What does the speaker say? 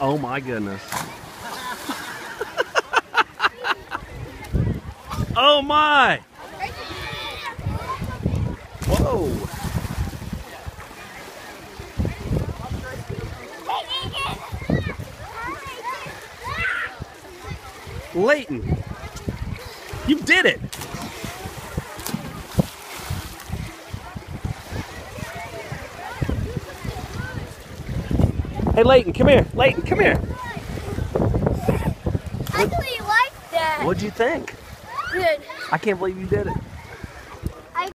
Oh my goodness. oh my! Whoa! Layton, you did it! Hey, Layton, come here. Layton, come here. I really like that. What'd you think? Good. I can't believe you did it.